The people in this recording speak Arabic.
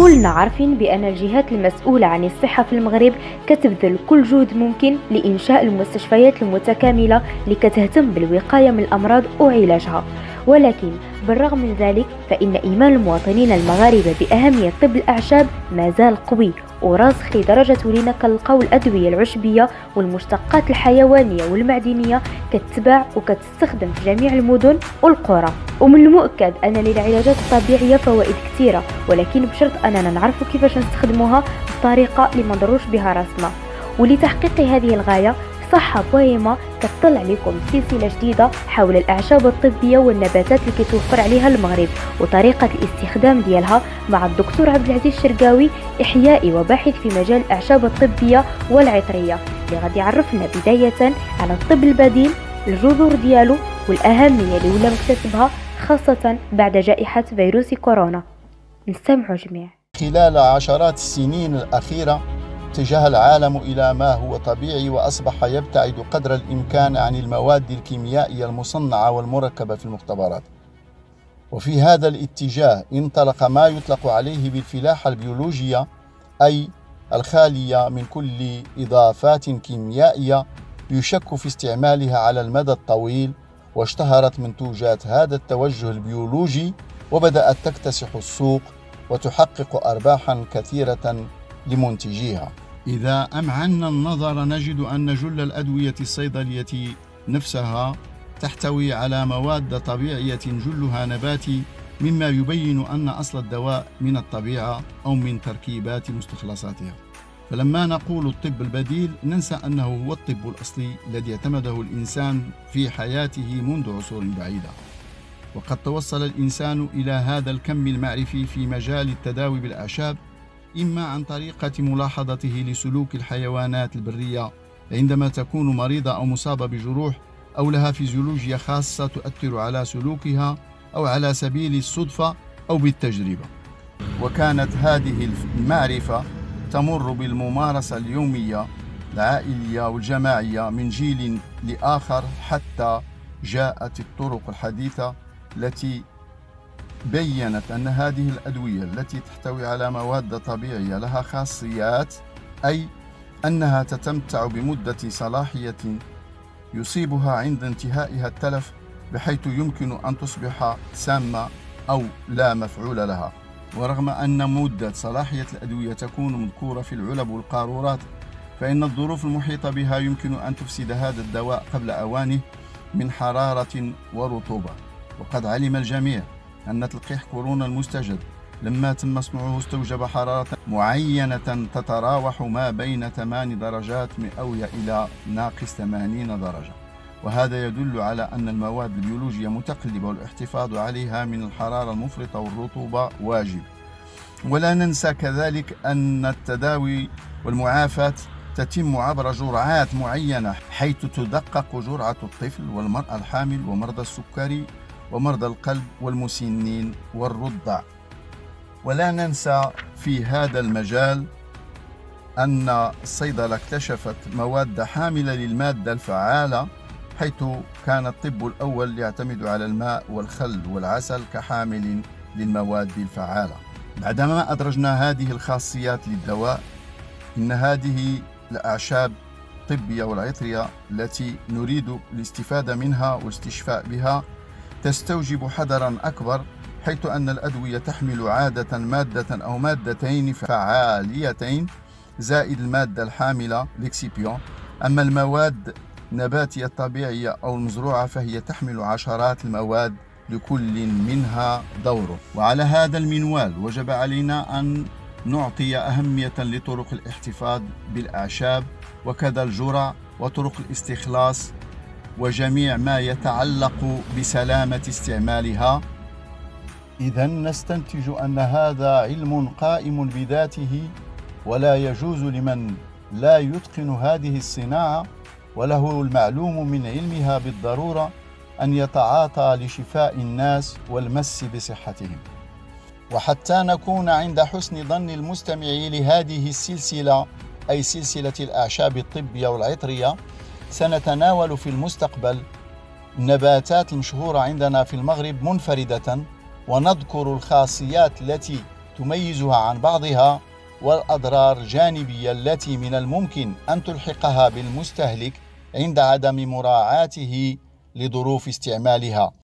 كلنا عارفين بأن الجهات المسؤولة عن الصحة في المغرب كتبذل كل جهد ممكن لإنشاء المستشفيات المتكاملة لكتهتم بالوقاية من الأمراض وعلاجها. ولكن بالرغم من ذلك فإن إيمان المواطنين المغاربة بأهمية طب الأعشاب ما زال قوي. وراسخ لدرجة ولينا كنلقاو الأدوية العشبية والمشتقات الحيوانية والمعدنية كتباع وكتستخدم في جميع المدن والقرى. ومن المؤكد أن للعلاجات الطبيعية فوائد كثيرة ولكن بشرط أننا نعرف كيفاش نستخدموها بطريقة اللي ما نضروش بها راسنا. ولتحقيق هذه الغاية صحة بوهيمة كتطلع لكم سلسلة جديدة حول الأعشاب الطبية والنباتات اللي كيتوفر عليها المغرب وطريقة الاستخدام ديالها مع الدكتور عبد العزيز الشرقاوي إحيائي وباحث في مجال الأعشاب الطبية والعطرية اللي غادي يعرفنا بداية على الطب البديل الجذور ديالو والأهمية اللي ولا مكتسبها خاصة بعد جائحة فيروس كورونا. نستمعوا جميع خلال عشرات السنين الأخيرة اتجه العالم إلى ما هو طبيعي وأصبح يبتعد قدر الإمكان عن المواد الكيميائية المصنعة والمركبة في المختبرات. وفي هذا الاتجاه انطلق ما يطلق عليه بالفلاحة البيولوجية أي الخالية من كل إضافات كيميائية يشك في استعمالها على المدى الطويل واشتهرت منتوجات هذا التوجه البيولوجي وبدأت تكتسح السوق وتحقق أرباحا كثيرة لمنتجيها إذا أمعنا النظر نجد أن جل الأدوية الصيدلية نفسها تحتوي على مواد طبيعية جلها نباتي مما يبين أن أصل الدواء من الطبيعة أو من تركيبات مستخلصاتها. فلما نقول الطب البديل ننسى أنه هو الطب الأصلي الذي اعتمده الإنسان في حياته منذ عصور بعيدة. وقد توصل الإنسان إلى هذا الكم المعرفي في مجال التداوي بالأعشاب إما عن طريقة ملاحظته لسلوك الحيوانات البرية عندما تكون مريضة أو مصابة بجروح أو لها فيزيولوجيا خاصة تؤثر على سلوكها أو على سبيل الصدفة أو بالتجربة. وكانت هذه المعرفة تمر بالممارسة اليومية العائلية والجماعية من جيل لآخر حتى جاءت الطرق الحديثة التي بينت أن هذه الأدوية التي تحتوي على مواد طبيعية لها خاصيات أي أنها تتمتع بمدة صلاحية يصيبها عند انتهائها التلف بحيث يمكن أن تصبح سامة أو لا مفعول لها. ورغم أن مدة صلاحية الأدوية تكون مذكورة في العلب والقارورات فإن الظروف المحيطة بها يمكن أن تفسد هذا الدواء قبل أوانه من حرارة ورطوبة. وقد علم الجميع أن تلقيح كورونا المستجد. لما تم صنعه استوجب حرارة معينة تتراوح ما بين 8 درجات مئوية إلى ناقص 80 درجة. وهذا يدل على أن المواد البيولوجية متقلبة والاحتفاظ عليها من الحرارة المفرطة والرطوبة واجب. ولا ننسى كذلك أن التداوي والمعافاة تتم عبر جرعات معينة حيث تدقق جرعة الطفل والمرأة الحامل ومرضى السكري ومرضى القلب والمسنين والرضع. ولا ننسى في هذا المجال أن الصيدلة اكتشفت مواد حاملة للمادة الفعالة حيث كان الطب الأول يعتمد على الماء والخل والعسل كحامل للمواد الفعالة. بعدما أدرجنا هذه الخاصيات للدواء إن هذه الأعشاب الطبية والعطرية التي نريد الاستفادة منها والاستشفاء بها تستوجب حذرا أكبر حيث أن الأدوية تحمل عادة مادة أو مادتين فعاليتين زائد المادة الحاملة لكسيبيون أما المواد النباتية الطبيعية أو المزروعة فهي تحمل عشرات المواد لكل منها دوره. وعلى هذا المنوال وجب علينا أن نعطي أهمية لطرق الاحتفاظ بالأعشاب وكذا الجرع وطرق الاستخلاص وجميع ما يتعلق بسلامة استعمالها. إذا نستنتج أن هذا علم قائم بذاته ولا يجوز لمن لا يتقن هذه الصناعة وله المعلوم من علمها بالضرورة أن يتعاطى لشفاء الناس والمس بصحتهم. وحتى نكون عند حسن ظن المستمع لهذه السلسلة أي سلسلة الأعشاب الطبية والعطرية سنتناول في المستقبل النباتات المشهورة عندنا في المغرب منفردة ونذكر الخاصيات التي تميزها عن بعضها والأضرار الجانبية التي من الممكن أن تلحقها بالمستهلك عند عدم مراعاته لظروف استعمالها.